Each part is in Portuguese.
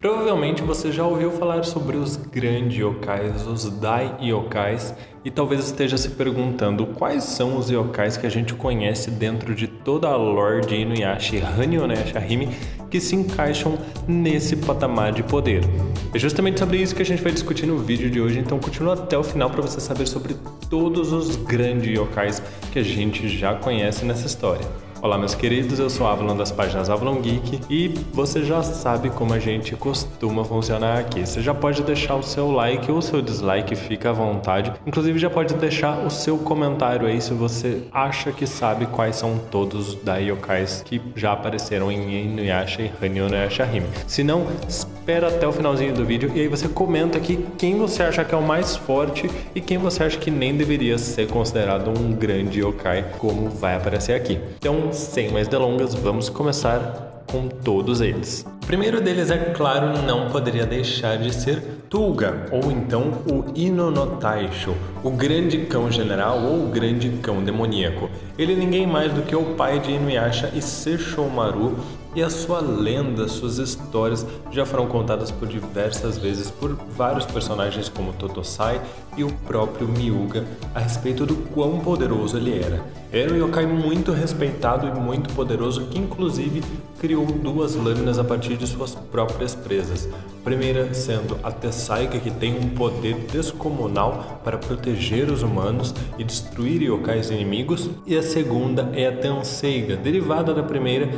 Provavelmente você já ouviu falar sobre os grandes yokais, os Dai yokais, e talvez esteja se perguntando quais são os yokais que a gente conhece dentro de toda a lore de Inuyasha e Hanyonesha Hime que se encaixam nesse patamar de poder. É justamente sobre isso que a gente vai discutir no vídeo de hoje, então continua até o final para você saber sobre todos os grandes yokais que a gente já conhece nessa história. Olá, meus queridos, eu sou Avalon das páginas Avalon Geek e você já sabe como a gente costuma funcionar aqui. Você já pode deixar o seu like ou o seu dislike, fica à vontade. Inclusive, já pode deixar o seu comentário aí se você acha que sabe quais são todos os Daiyokais que já apareceram em Inuyasha e Hanyo no Yashahime. Se não, espera até o finalzinho do vídeo e aí você comenta aqui quem você acha que é o mais forte e quem você acha que nem deveria ser considerado um grande yokai, como vai aparecer aqui. Então, sem mais delongas, vamos começar com todos eles. O primeiro deles, é claro, não poderia deixar de ser Tuga, ou então o Inonotaisho, o grande cão general ou o grande cão demoníaco. Ele é ninguém mais do que o pai de Inuyasha e Sesshomaru, e a sua lenda, suas histórias já foram contadas por diversas vezes por vários personagens como Totosai e o próprio Miuga a respeito do quão poderoso ele era. Era um yokai muito respeitado e muito poderoso que inclusive criou duas lâminas a partir de suas próprias presas. A primeira sendo a Tessaiga que tem um poder descomunal para proteger os humanos e destruir yokais inimigos, e a segunda é a Tenseiga, derivada da primeira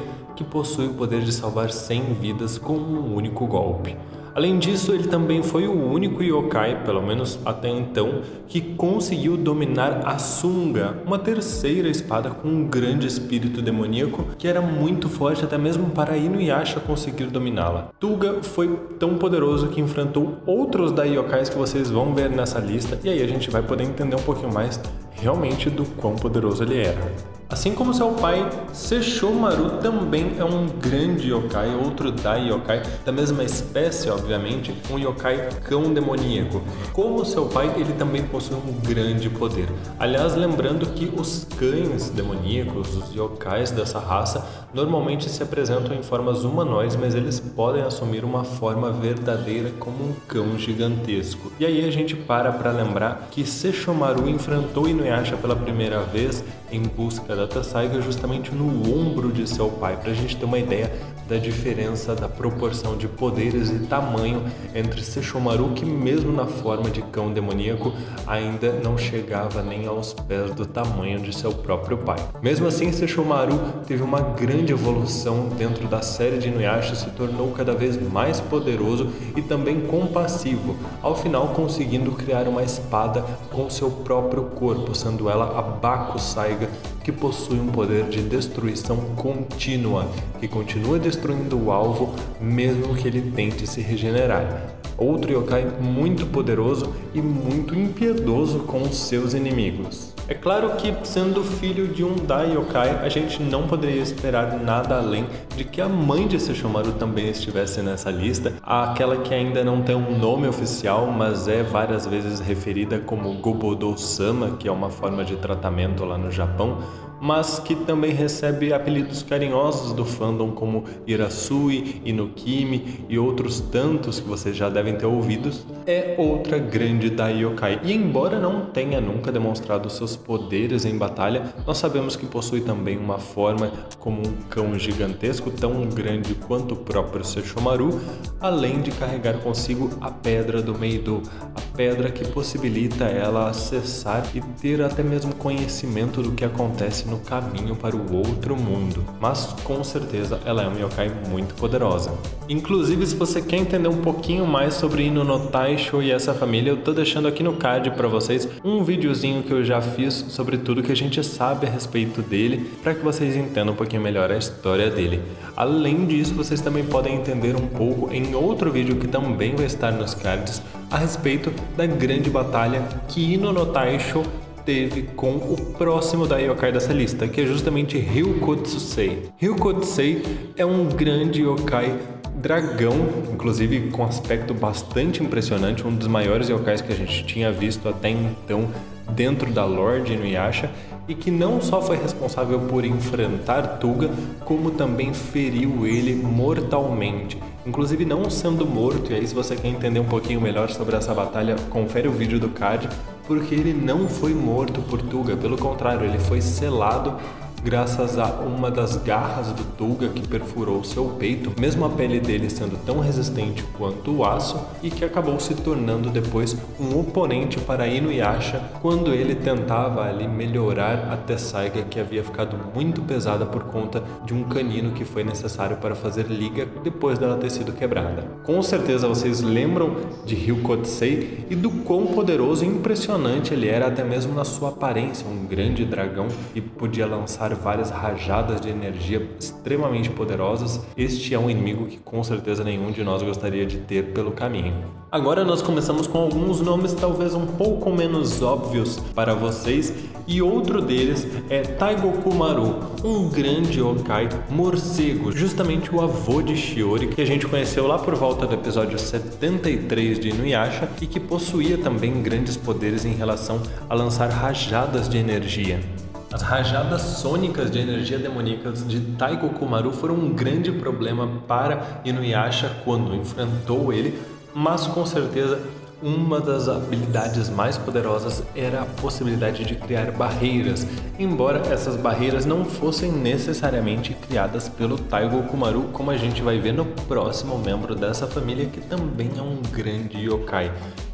que possui o poder de salvar 100 vidas com um único golpe. Além disso, ele também foi o único yokai, pelo menos até então, que conseguiu dominar a Sunga, uma terceira espada com um grande espírito demoníaco que era muito forte até mesmo para Inuyasha conseguir dominá-la. Tuga foi tão poderoso que enfrentou outros da yokais que vocês vão ver nessa lista e aí a gente vai poder entender um pouquinho mais realmente do quão poderoso ele era. Assim como seu pai, Sesshomaru também é um grande yokai, outro Dai yokai, da mesma espécie, obviamente, um yokai cão demoníaco. Como seu pai, ele também possui um grande poder. Aliás, lembrando que os cães demoníacos, os yokais dessa raça, normalmente se apresentam em formas humanoides, mas eles podem assumir uma forma verdadeira como um cão gigantesco. E aí a gente para para lembrar que Sesshomaru enfrentou Inuyasha pela primeira vez em busca da Tessaiga justamente no ombro de seu pai, para a gente ter uma ideia da diferença da proporção de poderes e tamanho entre Sesshomaru, que mesmo na forma de cão demoníaco ainda não chegava nem aos pés do tamanho de seu próprio pai. Mesmo assim, Sesshomaru teve uma grande evolução dentro da série de Inuyasha, se tornou cada vez mais poderoso e também compassivo, ao final conseguindo criar uma espada com seu próprio corpo, sendo ela a Baku Saiga, que possui um poder de destruição contínua, que continua destruindo o alvo mesmo que ele tente se regenerar. Outro yokai muito poderoso e muito impiedoso com os seus inimigos. É claro que, sendo filho de um Dai Yokai, a gente não poderia esperar nada além de que a mãe de Sesshomaru também estivesse nessa lista, aquela que ainda não tem um nome oficial, mas é várias vezes referida como Gobodo-sama, que é uma forma de tratamento lá no Japão, mas que também recebe apelidos carinhosos do fandom como Irasui, Inukimi e outros tantos que vocês já devem ter ouvido, é outra grande Daiokai. E embora não tenha nunca demonstrado seus poderes em batalha, nós sabemos que possui também uma forma como um cão gigantesco, tão grande quanto o próprio Sesshomaru, além de carregar consigo a Pedra do Meido, a pedra que possibilita ela acessar e ter até mesmo conhecimento do que acontece no caminho para o outro mundo. Mas com certeza ela é uma yokai muito poderosa. Inclusive, se você quer entender um pouquinho mais sobre Inu no Taisho e essa família, eu tô deixando aqui no card para vocês um videozinho que eu já fiz sobre tudo que a gente sabe a respeito dele, para que vocês entendam um pouquinho melhor a história dele. Além disso, vocês também podem entender um pouco em outro vídeo que também vai estar nos cards a respeito da grande batalha que Ino no Taisho teve com o próximo da yokai dessa lista, que é justamente Ryukotsusei. Ryukotsusei é um grande yokai dragão, inclusive com aspecto bastante impressionante, um dos maiores yokais que a gente tinha visto até então dentro da lore de Inuyasha e que não só foi responsável por enfrentar Tuga, como também feriu ele mortalmente inclusive não sendo morto. E aí, se você quer entender um pouquinho melhor sobre essa batalha, confere o vídeo do card, porque ele não foi morto por Tuga, pelo contrário, ele foi selado graças a uma das garras do Tulga que perfurou seu peito, mesmo a pele dele sendo tão resistente quanto o aço e que acabou se tornando depois um oponente para Inuyasha quando ele tentava ali melhorar a Tessaiga que havia ficado muito pesada por conta de um canino que foi necessário para fazer liga depois dela ter sido quebrada. Com certeza vocês lembram de Ryukotsei e do quão poderoso e impressionante ele era até mesmo na sua aparência, um grande dragão e podia lançar várias rajadas de energia extremamente poderosas, este é um inimigo que com certeza nenhum de nós gostaria de ter pelo caminho. Agora nós começamos com alguns nomes talvez um pouco menos óbvios para vocês e outro deles é Taigoku Maru, um grande yokai morcego, justamente o avô de Shiori que a gente conheceu lá por volta do episódio 73 de Inuyasha e que possuía também grandes poderes em relação a lançar rajadas de energia. As rajadas sônicas de energia demoníacas de Taigo Kumaru foram um grande problema para Inuyasha quando enfrentou ele, mas com certeza uma das habilidades mais poderosas era a possibilidade de criar barreiras, embora essas barreiras não fossem necessariamente criadas pelo Taigo Kumaru, como a gente vai ver no próximo membro dessa família, que também é um grande yokai.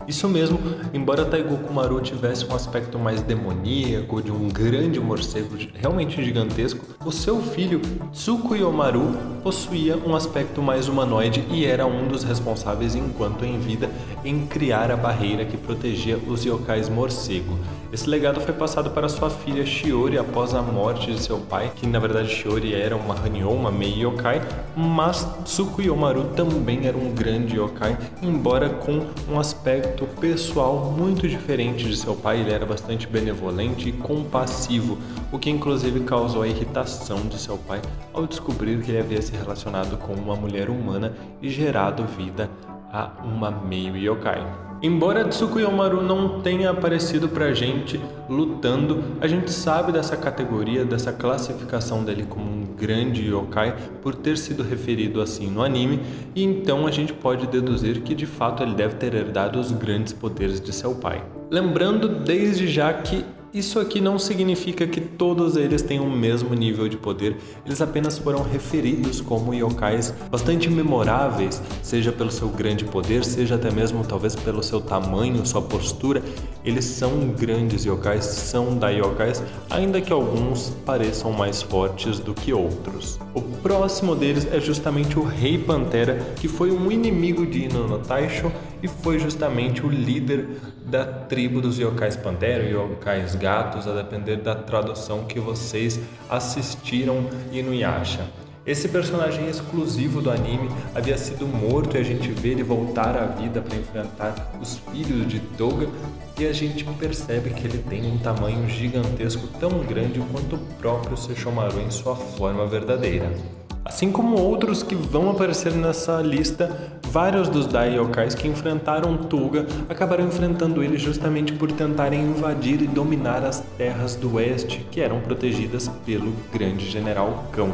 Isso mesmo, embora Taigo Kumaru tivesse um aspecto mais demoníaco, de um grande morcego realmente gigantesco, o seu filho Tsukuyomaru possuía um aspecto mais humanoide e era um dos responsáveis, enquanto em vida, em criar a barreira que protegia os yokais morcego. Esse legado foi passado para sua filha Shiori após a morte de seu pai, que na verdade Shiori era uma Hanyo, uma Mei yokai, mas Tsukuyomaru também era um grande yokai, embora com um aspecto pessoal muito diferente de seu pai, ele era bastante benevolente e compassivo, o que inclusive causou a irritação de seu pai ao descobrir que ele havia se relacionado com uma mulher humana e gerado vida a uma meio yokai. Embora Tsukuyomaru não tenha aparecido pra gente lutando, a gente sabe dessa categoria, dessa classificação dele como um grande yokai por ter sido referido assim no anime, e então a gente pode deduzir que de fato ele deve ter herdado os grandes poderes de seu pai. Lembrando desde já que isso aqui não significa que todos eles tenham o mesmo nível de poder, eles apenas foram referidos como yokais bastante memoráveis, seja pelo seu grande poder, seja até mesmo talvez pelo seu tamanho, sua postura. Eles são grandes yokais, são da yokais, ainda que alguns pareçam mais fortes do que outros. O próximo deles é justamente o Rei Pantera, que foi um inimigo de Ino no Taisho e foi justamente o líder da tribo dos yokais pantera e yokais gatos, a depender da tradução que vocês assistiram Inuyasha. Esse personagem exclusivo do anime havia sido morto e a gente vê ele voltar à vida para enfrentar os filhos de Toga e a gente percebe que ele tem um tamanho gigantesco tão grande quanto o próprio Sesshomaru em sua forma verdadeira. Assim como outros que vão aparecer nessa lista, vários dos Dai Yokais que enfrentaram Tuga acabaram enfrentando ele justamente por tentarem invadir e dominar as terras do oeste que eram protegidas pelo grande general Cão.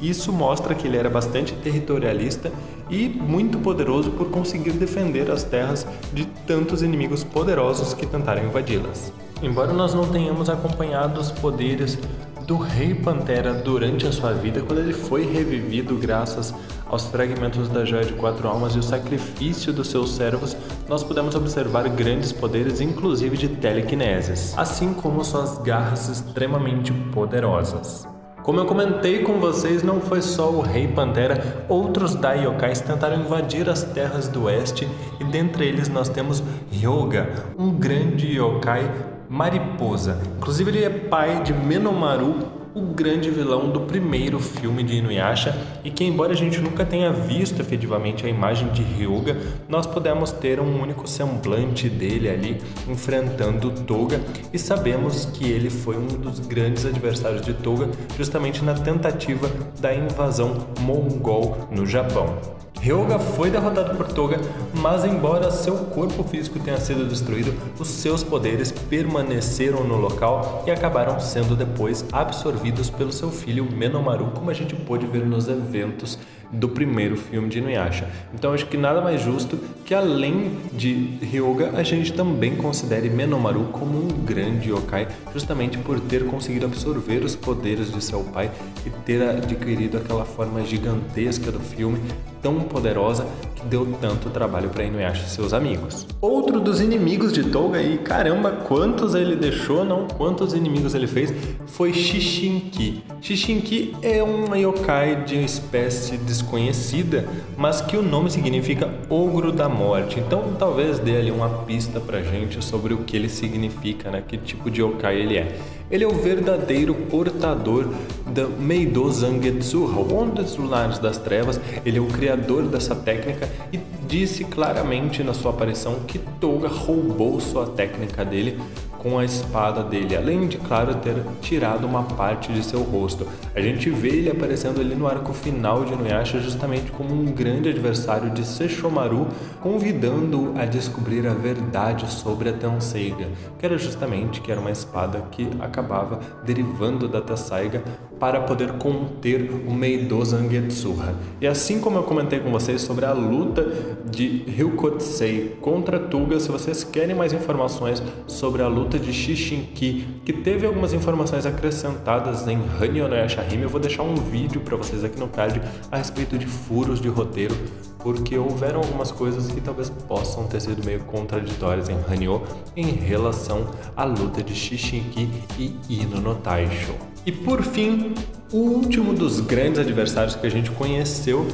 Isso mostra que ele era bastante territorialista e muito poderoso por conseguir defender as terras de tantos inimigos poderosos que tentaram invadi-las. Embora nós não tenhamos acompanhado os poderes do Rei Pantera durante a sua vida, quando ele foi revivido graças aos fragmentos da Joia de Quatro Almas e o sacrifício dos seus servos, nós podemos observar grandes poderes, inclusive de telequineses, assim como suas garras extremamente poderosas. Como eu comentei com vocês, não foi só o Rei Pantera, outros Daiyokais tentaram invadir as terras do oeste e dentre eles nós temos Ryoga, um grande yokai mariposa. Inclusive ele é pai de Menomaru, o grande vilão do primeiro filme de Inuyasha e que embora a gente nunca tenha visto efetivamente a imagem de Ryuga, nós podemos ter um único semblante dele ali enfrentando Toga e sabemos que ele foi um dos grandes adversários de Toga justamente na tentativa da invasão mongol no Japão. Ryoga foi derrotado por Toga, mas embora seu corpo físico tenha sido destruído, os seus poderes permaneceram no local e acabaram sendo depois absorvidos pelo seu filho Menomaru, como a gente pôde ver nos eventos do primeiro filme de Inuyasha. Então acho que nada mais justo que além de Ryoga, a gente também considere Menomaru como um grande yokai, justamente por ter conseguido absorver os poderes de seu pai e ter adquirido aquela forma gigantesca do filme, tão poderosa que deu tanto trabalho para Inuyasha e seus amigos. Outro dos inimigos de Toga, e caramba, quantos ele deixou, não quantos inimigos ele fez, foi Shishinki. Shishinki é um yokai de espécie desconhecida, mas que o nome significa ogro da morte. Então talvez dê ali uma pista pra gente sobre o que ele significa, né? Que tipo de yokai ele é. Ele é o verdadeiro portador da Meido Zangetsuha, um dos lunares das trevas. Ele é o criador dessa técnica e disse claramente na sua aparição que Toga roubou sua técnica dele com a espada dele, além de, claro, ter tirado uma parte de seu rosto. A gente vê ele aparecendo ali no arco final de Inuyasha justamente como um grande adversário de Sesshomaru, convidando-o a descobrir a verdade sobre a Tenseiga, que era justamente que era uma espada que acabava derivando da Tenseiga para poder conter o Meido Zangetsuha. E assim como eu comentei com vocês sobre a luta de Ryukotsei contra Tuga, se vocês querem mais informações sobre a luta de Shishinki, que teve algumas informações acrescentadas em Hanyo no Yashahime, eu vou deixar um vídeo para vocês aqui no card a respeito de furos de roteiro, porque houveram algumas coisas que talvez possam ter sido meio contraditórias em Hanyo em relação à luta de Shishinki e Ino no Taisho. E por fim, o último dos grandes adversários que a gente conheceu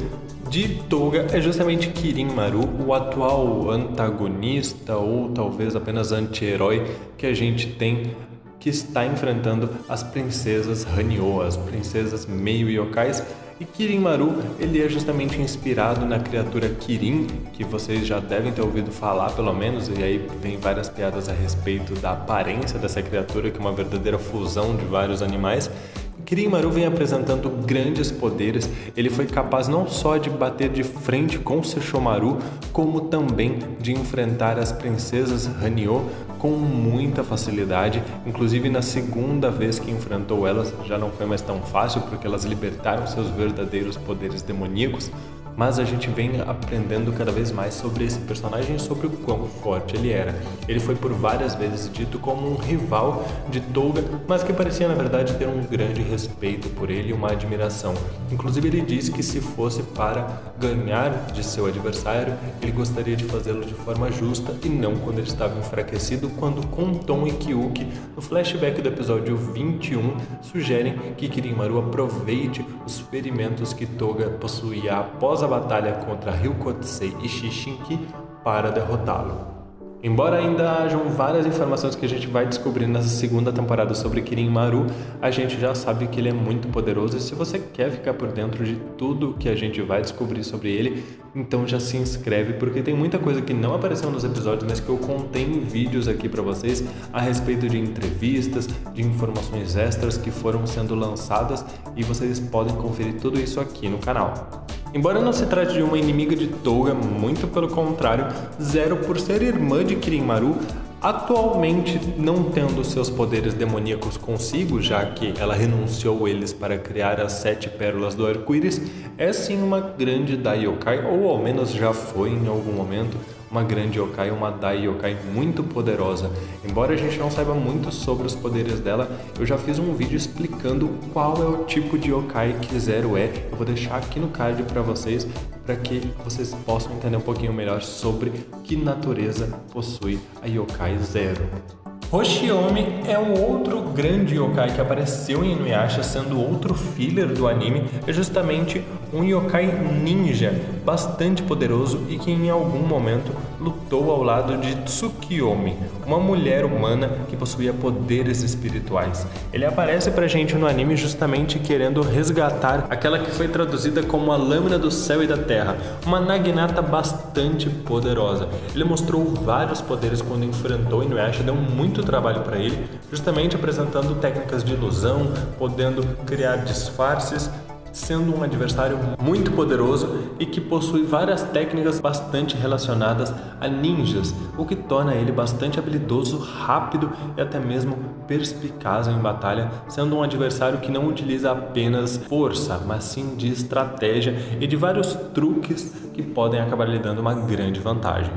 de Toga é justamente Kirin Maru, o atual antagonista ou talvez apenas anti-herói que a gente tem que está enfrentando as princesas Hanyo, as princesas meio yokais. E Kirin Maru, ele é justamente inspirado na criatura Kirin, que vocês já devem ter ouvido falar pelo menos, e aí tem várias piadas a respeito da aparência dessa criatura, que é uma verdadeira fusão de vários animais. Kirimaru vem apresentando grandes poderes. Ele foi capaz não só de bater de frente com Sesshomaru, como também de enfrentar as princesas Hanyo com muita facilidade. Inclusive na segunda vez que enfrentou elas já não foi mais tão fácil porque elas libertaram seus verdadeiros poderes demoníacos mas a gente vem aprendendo cada vez mais sobre esse personagem e sobre o quão forte ele era. Ele foi por várias vezes dito como um rival de Toga, mas que parecia na verdade ter um grande respeito por ele e uma admiração. Inclusive ele disse que se fosse para ganhar de seu adversário, ele gostaria de fazê-lo de forma justa e não quando ele estava enfraquecido, quando Konton e Kyuki, no flashback do episódio 21, sugerem que Kirinmaru aproveite os ferimentos que Toga possuía após a batalha contra Ryukotsei e Shishinki para derrotá-lo. Embora ainda hajam várias informações que a gente vai descobrir nessa segunda temporada sobre Kirin Maru, a gente já sabe que ele é muito poderoso e se você quer ficar por dentro de tudo que a gente vai descobrir sobre ele, então já se inscreve porque tem muita coisa que não apareceu nos episódios, mas que eu contei em vídeos aqui para vocês a respeito de entrevistas, de informações extras que foram sendo lançadas e vocês podem conferir tudo isso aqui no canal. Embora não se trate de uma inimiga de Toga, muito pelo contrário, Zero, por ser irmã de Kirinmaru, atualmente não tendo seus poderes demoníacos consigo, já que ela renunciou eles para criar as sete pérolas do arco-íris, é sim uma grande Daiokai, ou ao menos já foi em algum momento, uma grande yokai, uma Dai yokai muito poderosa. Embora a gente não saiba muito sobre os poderes dela, eu já fiz um vídeo explicando qual é o tipo de yokai que Zero é. Eu vou deixar aqui no card para vocês, para que vocês possam entender um pouquinho melhor sobre que natureza possui a yokai Zero. Hoshiomi é um outro grande yokai que apareceu em Inuyasha, sendo outro filler do anime, é justamente um yokai ninja bastante poderoso e que em algum momento lutou ao lado de Tsukiyomi, uma mulher humana que possuía poderes espirituais. Ele aparece pra gente no anime justamente querendo resgatar aquela que foi traduzida como a lâmina do céu e da terra, uma Naginata bastante poderosa. Ele mostrou vários poderes quando enfrentou Inuyasha, deu muito trabalho para ele, justamente apresentando técnicas de ilusão, podendo criar disfarces, sendo um adversário muito poderoso e que possui várias técnicas bastante relacionadas a ninjas, o que torna ele bastante habilidoso, rápido e até mesmo perspicaz em batalha, sendo um adversário que não utiliza apenas força, mas sim de estratégia e de vários truques que podem acabar lhe dando uma grande vantagem.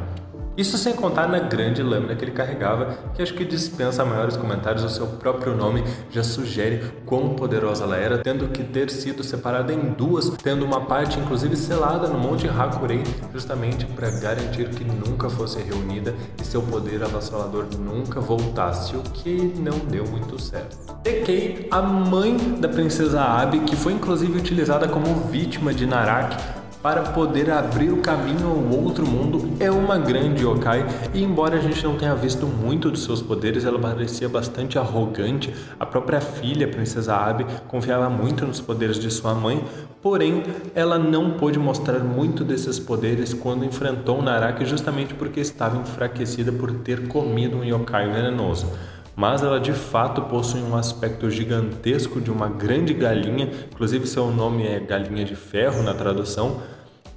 Isso sem contar na grande lâmina que ele carregava, que acho que dispensa maiores comentários, o seu próprio nome já sugere quão poderosa ela era, tendo que ter sido separada em duas, tendo uma parte inclusive selada no Monte Hakurei, justamente para garantir que nunca fosse reunida e seu poder avassalador nunca voltasse, o que não deu muito certo. Tekei, a mãe da princesa Abi, que foi inclusive utilizada como vítima de Naraki, para poder abrir o caminho ao outro mundo é uma grande yokai e embora a gente não tenha visto muito dos seus poderes, ela parecia bastante arrogante. A própria filha, princesa Abby, confiava muito nos poderes de sua mãe, porém ela não pôde mostrar muito desses poderes quando enfrentou Naraki justamente porque estava enfraquecida por ter comido um yokai venenoso mas ela de fato possui um aspecto gigantesco de uma grande galinha, inclusive seu nome é galinha de ferro na tradução,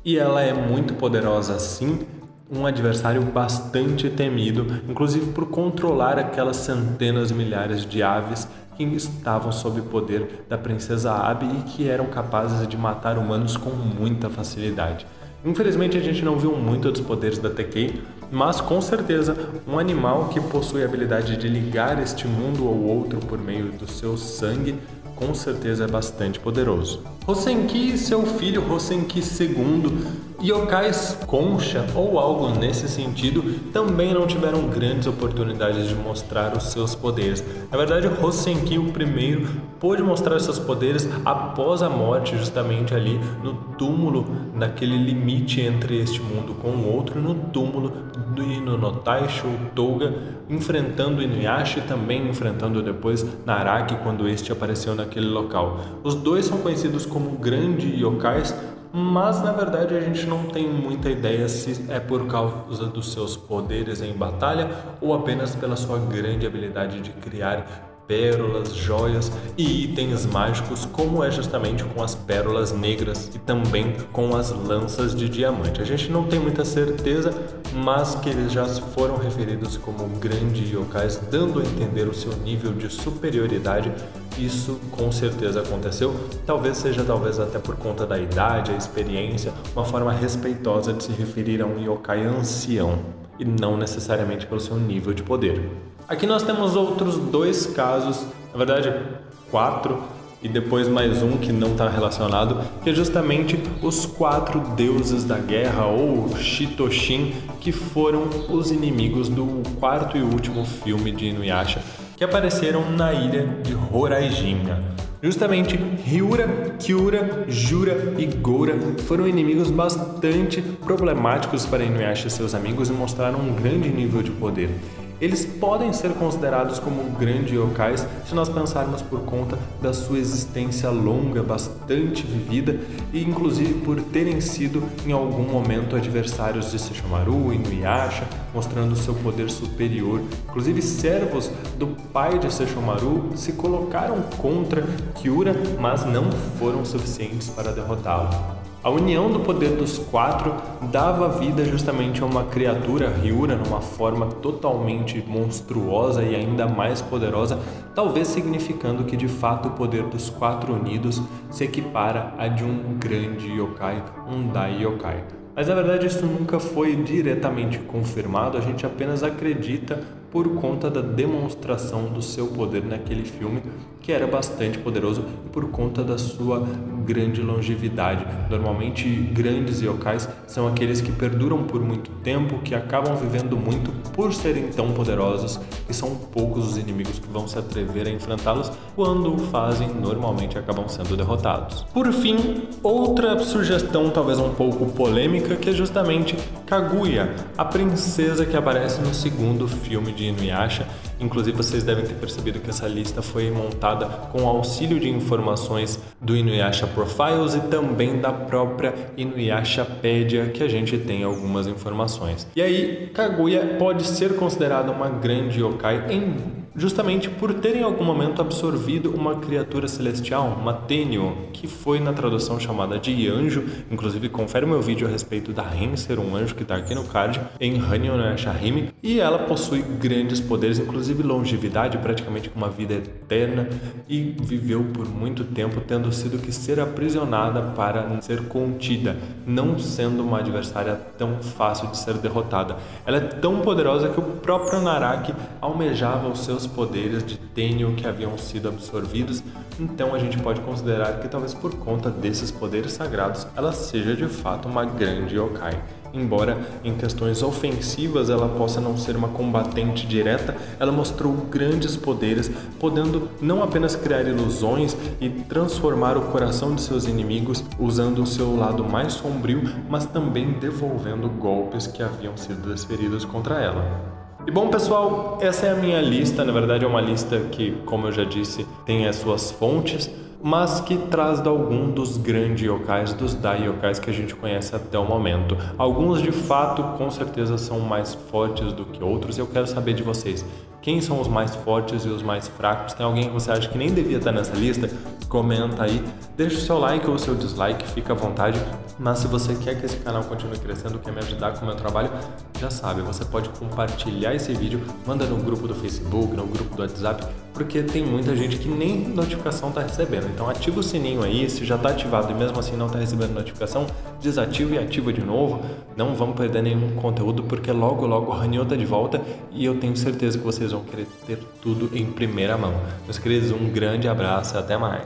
e ela é muito poderosa assim, um adversário bastante temido, inclusive por controlar aquelas centenas milhares de aves que estavam sob o poder da princesa Abby e que eram capazes de matar humanos com muita facilidade. Infelizmente a gente não viu muito dos poderes da TK, mas com certeza um animal que possui a habilidade de ligar este mundo ao outro por meio do seu sangue com certeza é bastante poderoso. Hosenki e seu filho Hosenki II, yokais concha ou algo nesse sentido, também não tiveram grandes oportunidades de mostrar os seus poderes. Na verdade, o primeiro pôde mostrar seus poderes após a morte, justamente ali no túmulo, naquele limite entre este mundo com o outro, no túmulo do Inonotai Touga, enfrentando Inuyasha e também enfrentando depois Naraki quando este apareceu naquele local. Os dois são conhecidos como grandes yokais, mas na verdade a gente não tem muita ideia se é por causa dos seus poderes em batalha ou apenas pela sua grande habilidade de criar pérolas, joias e itens mágicos, como é justamente com as pérolas negras e também com as lanças de diamante. A gente não tem muita certeza, mas que eles já foram referidos como grandes yokais, dando a entender o seu nível de superioridade. Isso com certeza aconteceu. Talvez seja talvez até por conta da idade, a experiência, uma forma respeitosa de se referir a um yokai ancião e não necessariamente pelo seu nível de poder. Aqui nós temos outros dois casos, na verdade quatro, e depois mais um que não está relacionado, que é justamente os quatro deuses da guerra ou Shitoshin, que foram os inimigos do quarto e último filme de Inuyasha, que apareceram na ilha de Horaijinha. Justamente Ryura, Kyura, Jura e Goura foram inimigos bastante problemáticos para Inuyasha e seus amigos e mostraram um grande nível de poder. Eles podem ser considerados como grandes yokais se nós pensarmos por conta da sua existência longa, bastante vivida e inclusive por terem sido em algum momento adversários de Sesshomaru e Inuyasha, mostrando seu poder superior. Inclusive servos do pai de Sesshomaru se colocaram contra Kyura, mas não foram suficientes para derrotá-lo. A união do poder dos quatro dava vida justamente a uma criatura Ryura numa forma totalmente monstruosa e ainda mais poderosa, talvez significando que de fato o poder dos quatro unidos se equipara a de um grande yokai, um Dai Yokai. Mas na verdade isso nunca foi diretamente confirmado, a gente apenas acredita por conta da demonstração do seu poder naquele filme, que era bastante poderoso e por conta da sua grande longevidade. Normalmente, grandes yokais são aqueles que perduram por muito tempo, que acabam vivendo muito por serem tão poderosos, e são poucos os inimigos que vão se atrever a enfrentá-los. Quando o fazem, normalmente acabam sendo derrotados. Por fim, outra sugestão, talvez um pouco polêmica, que é justamente Kaguya, a princesa que aparece no segundo filme de Inuyasha. Inclusive, vocês devem ter percebido que essa lista foi montada com auxílio de informações do Inuyasha Profiles e também da própria Inuyashapedia, que a gente tem algumas informações. E aí, Kaguya pode ser considerada uma grande yokai em justamente por ter em algum momento absorvido uma criatura celestial, uma Tenio, que foi na tradução chamada de anjo. Inclusive, confere meu vídeo a respeito da Ren ser um anjo que está aqui no card, em Hanyon Shahim, e ela possui grandes poderes, inclusive longevidade, praticamente uma vida eterna, e viveu por muito tempo tendo sido que ser aprisionada para ser contida, não sendo uma adversária tão fácil de ser derrotada. Ela é tão poderosa que o próprio Naraki almejava os seus poderes de Tenyo que haviam sido absorvidos, então a gente pode considerar que talvez por conta desses poderes sagrados ela seja de fato uma grande yokai. Embora em questões ofensivas ela possa não ser uma combatente direta, ela mostrou grandes poderes, podendo não apenas criar ilusões e transformar o coração de seus inimigos usando o seu lado mais sombrio, mas também devolvendo golpes que haviam sido desferidos contra ela. E bom, pessoal, essa é a minha lista. Na verdade, é uma lista que, como eu já disse, tem as suas fontes, mas que traz de algum dos grandes yokais, dos dai yokais que a gente conhece até o momento. Alguns, de fato, com certeza são mais fortes do que outros. E eu quero saber de vocês. Quem são os mais fortes e os mais fracos? Tem alguém que você acha que nem devia estar nessa lista? Comenta aí, deixa o seu like ou o seu dislike, fica à vontade. Mas se você quer que esse canal continue crescendo, quer me ajudar com o meu trabalho, já sabe, você pode compartilhar esse vídeo, manda no grupo do Facebook, no grupo do WhatsApp, porque tem muita gente que nem notificação está recebendo. Então ativa o sininho aí, se já está ativado e mesmo assim não está recebendo notificação, desativa e ativa de novo. Não vamos perder nenhum conteúdo, porque logo logo o Ranil está de volta e eu tenho certeza que vocês vão querer ter tudo em primeira mão. Meus queridos, um grande abraço e até mais.